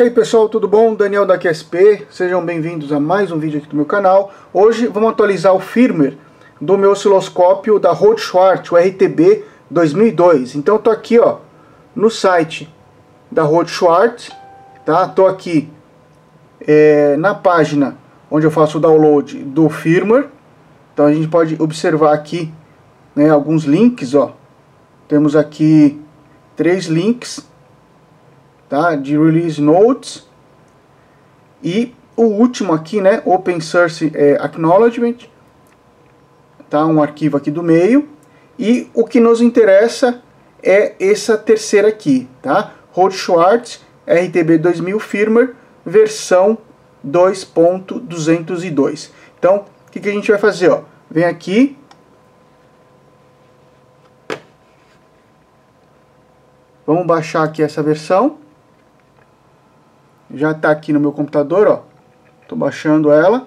E aí pessoal, tudo bom? Daniel da QSP, sejam bem-vindos a mais um vídeo aqui do meu canal. Hoje vamos atualizar o firmware do meu osciloscópio da Rode Schwartz, o RTB 2002. Então eu tô aqui ó, no site da Rode Schwartz, tá? Tô aqui é, na página onde eu faço o download do firmware. Então a gente pode observar aqui né, alguns links, ó. Temos aqui três links tá? de release notes e o último aqui, né, Open Source é, Acknowledgement, tá? um arquivo aqui do meio e o que nos interessa é essa terceira aqui, tá? Rode Schwartz RTB 2000 firmware versão 2.202. Então, o que, que a gente vai fazer? Ó? Vem aqui, vamos baixar aqui essa versão já está aqui no meu computador, ó. Estou baixando ela.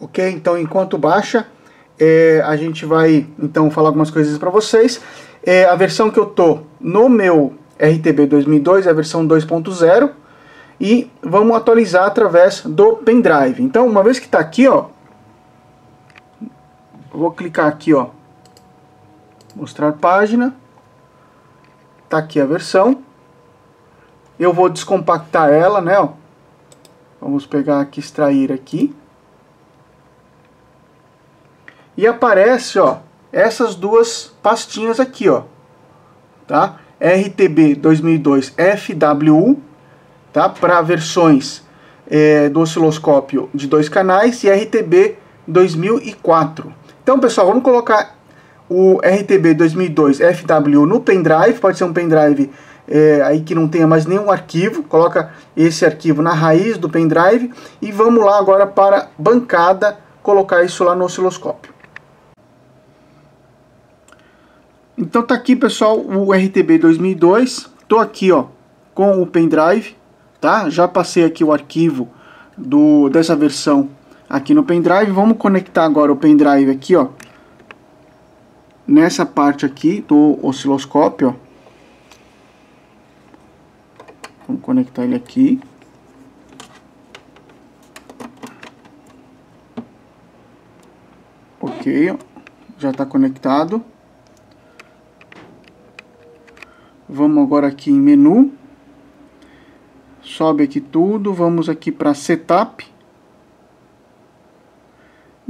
Ok, então enquanto baixa, é, a gente vai então falar algumas coisas para vocês. É, a versão que eu tô no meu RTB 2002 é a versão 2.0 e vamos atualizar através do pendrive. Então, uma vez que está aqui, ó, vou clicar aqui, ó, mostrar página. Tá aqui a versão. Eu vou descompactar ela, né? Ó. Vamos pegar aqui, extrair aqui. E aparece, ó, essas duas pastinhas aqui, ó. Tá? RTB 2002 FWU, tá? Para versões é, do osciloscópio de dois canais e RTB 2004. Então, pessoal, vamos colocar o RTB 2002 FW no pendrive, pode ser um pendrive é, aí que não tenha mais nenhum arquivo, coloca esse arquivo na raiz do pendrive e vamos lá agora para bancada colocar isso lá no osciloscópio. Então tá aqui pessoal o RTB 2002, tô aqui ó com o pendrive, tá? Já passei aqui o arquivo do dessa versão aqui no pendrive, vamos conectar agora o pendrive aqui ó nessa parte aqui do osciloscópio, ó. Vamos conectar ele aqui. Ok, ó. já está conectado. Vamos agora aqui em menu. Sobe aqui tudo, vamos aqui para setup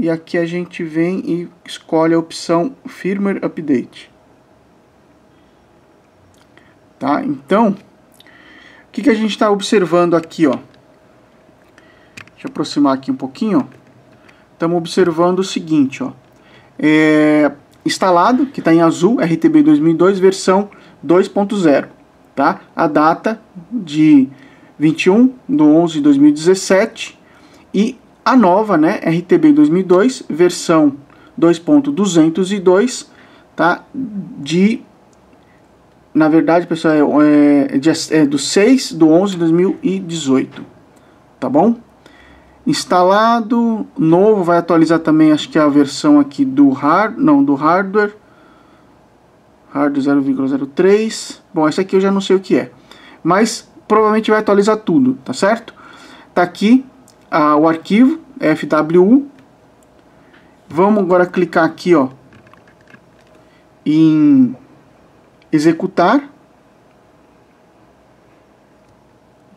e aqui a gente vem e escolhe a opção Firmware Update. Tá? Então, o que, que a gente está observando aqui? Ó? Deixa eu aproximar aqui um pouquinho. Estamos observando o seguinte, ó. É, instalado, que está em azul, RTB 2002, versão 2.0. Tá? A data de 21 de 11 de 2017 e a nova, né, RTB 2002, versão 2.202, tá? De na verdade, pessoal, é, é, de, é do 6 do 11 de 2018, tá bom? Instalado, novo, vai atualizar também, acho que é a versão aqui do hard, não, do hardware, hardware 0,03, bom, essa aqui eu já não sei o que é, mas provavelmente vai atualizar tudo, tá certo? Tá aqui o arquivo FWU. Vamos agora clicar aqui, ó, em executar.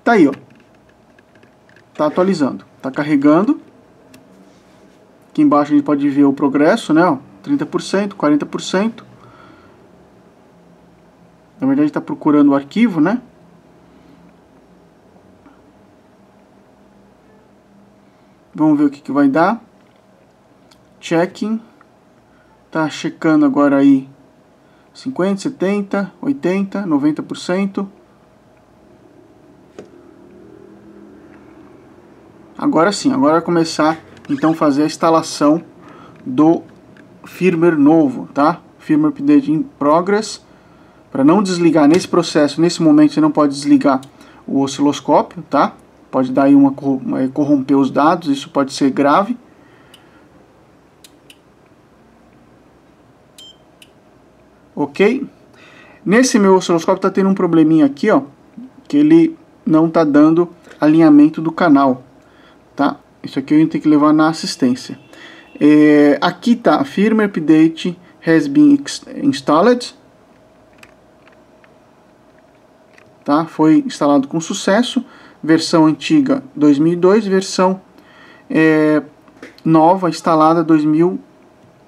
Tá aí, ó. Tá atualizando, tá carregando. Aqui embaixo a gente pode ver o progresso, né, ó, 30%, 40%. Na verdade está procurando o arquivo, né? Vamos ver o que, que vai dar. Checking. Tá checando agora aí 50, 70, 80, 90%. Agora sim, agora vai começar então fazer a instalação do firmware novo, tá? Firmware update in progress. Para não desligar nesse processo, nesse momento você não pode desligar o osciloscópio, tá? Pode dar aí uma, uma corromper os dados, isso pode ser grave. ok? Nesse meu osciloscópio está tendo um probleminha aqui, ó, que ele não está dando alinhamento do canal, tá? Isso aqui eu tenho que levar na assistência. É, aqui tá, firmware update has been installed, tá? Foi instalado com sucesso, versão antiga 2002, versão é, nova instalada 2000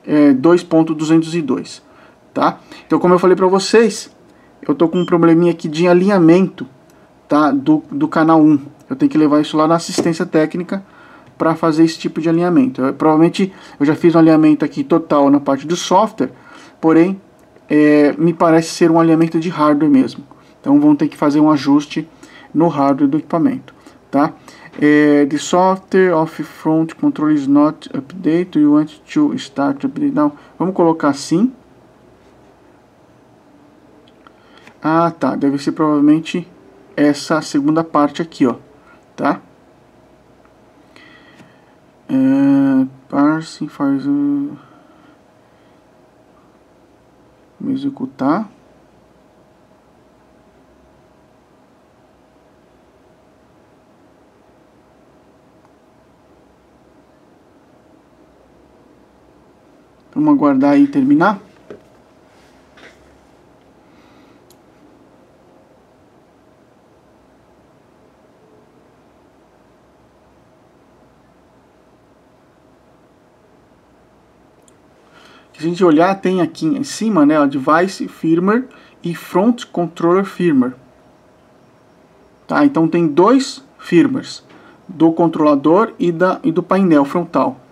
é, 2.202, tá? Então, como eu falei para vocês, eu tô com um probleminha aqui de alinhamento, tá? Do, do canal 1. Eu tenho que levar isso lá na assistência técnica para fazer esse tipo de alinhamento. Eu, provavelmente eu já fiz um alinhamento aqui total na parte do software, porém é, me parece ser um alinhamento de hardware mesmo. Então vão ter que fazer um ajuste no hardware do equipamento, tá? É, the software of front control is not update. You want to start update now? Vamos colocar assim. Ah, tá. Deve ser provavelmente essa segunda parte aqui, ó. Tá? É, parsing faz o... Vamos executar. Vamos aguardar aí terminar. Se a gente olhar, tem aqui em cima, né, ó, Device Firmware e Front Controller Firmware. Tá, então tem dois firmwares, do controlador e, da, e do painel frontal.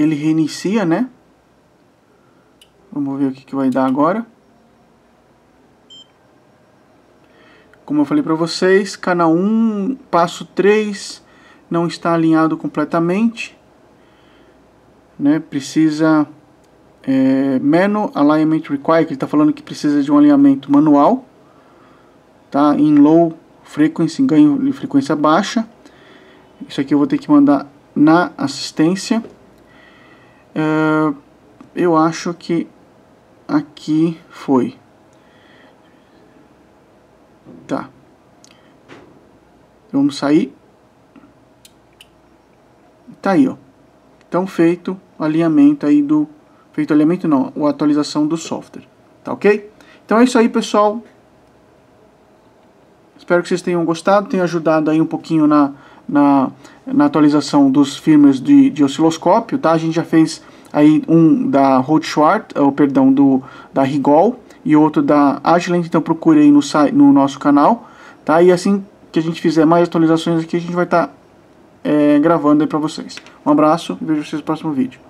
Ele reinicia, né? Vamos ver o que, que vai dar agora. Como eu falei para vocês, canal 1, passo 3, não está alinhado completamente. Né? Precisa... É, manual Alignment Required, ele está falando que precisa de um alinhamento manual. Tá? Em low frequency, ganho de frequência baixa. Isso aqui eu vou ter que mandar na assistência. Uh, eu acho que aqui foi. Tá. Vamos sair. Tá aí, ó. Então feito o alinhamento aí do... Feito o alinhamento não, a atualização do software. Tá ok? Então é isso aí, pessoal. Espero que vocês tenham gostado, tenha ajudado aí um pouquinho na na, na atualização dos firmwares de, de osciloscópio, tá? A gente já fez aí um da Rothschwart, ou perdão, do, da Rigol e outro da Agilent, então procurei no, no nosso canal, tá? E assim que a gente fizer mais atualizações aqui, a gente vai estar tá, é, gravando aí para vocês. Um abraço e vejo vocês no próximo vídeo.